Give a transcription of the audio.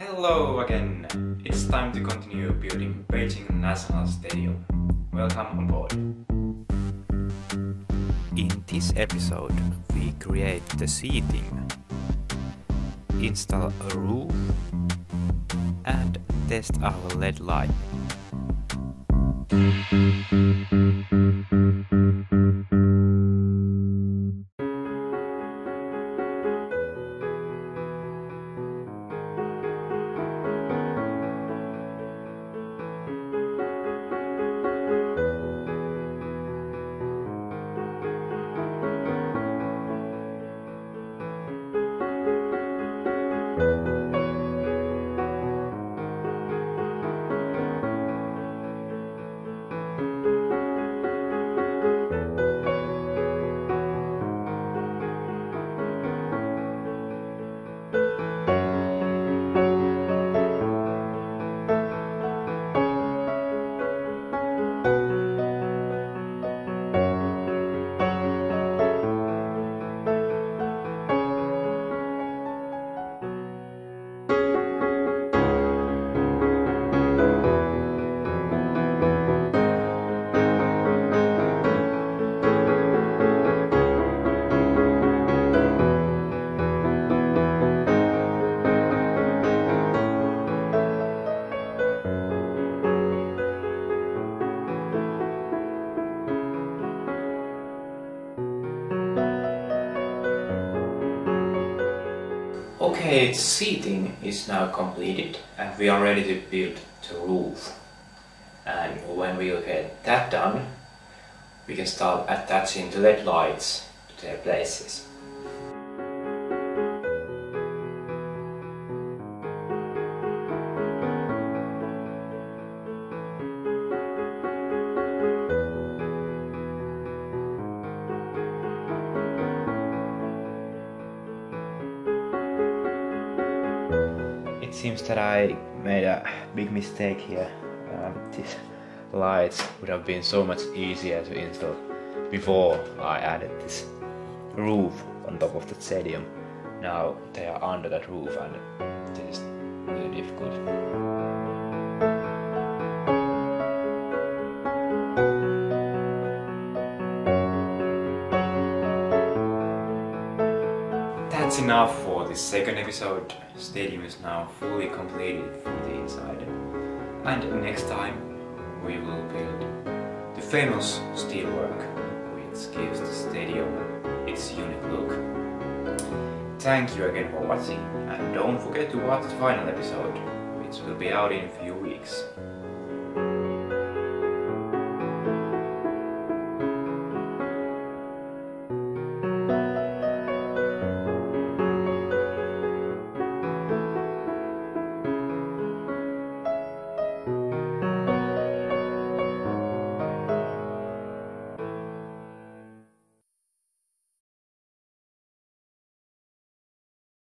Hello again! It's time to continue building Beijing National Stadium. Welcome on board. In this episode, we create the seating, install a roof, and test our LED light. Okay, seating is now completed and we are ready to build the roof. And when we get that done, we can start attaching the LED lights to their places. It seems that I made a big mistake here. Um, these lights would have been so much easier to install before I added this roof on top of the stadium. Now they are under that roof and it is really difficult. That's enough for the second episode. Stadium is now fully completed from the inside. And next time we will build the famous steelwork which gives the stadium its unique look. Thank you again for watching and don't forget to watch the final episode which will be out in a few weeks.